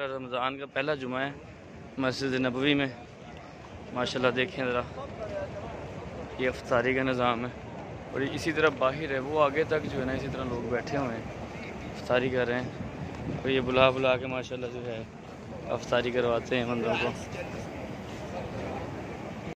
रमज़ान का पहला जुमा है मस्जिद नबवी में। माशाल्लाह देखें ज़रा, ये अफ्तारी का निज़ाम है। और इसी तरह बाहर है, वो आगे तक जो है ना, इसी तरह लोग बैठे हुए हैं, अफ्तारी कर रहे हैं। और ये बुला बुला के माशाल्लाह जो है, अफ्तारी करवाते हैं बंदों को।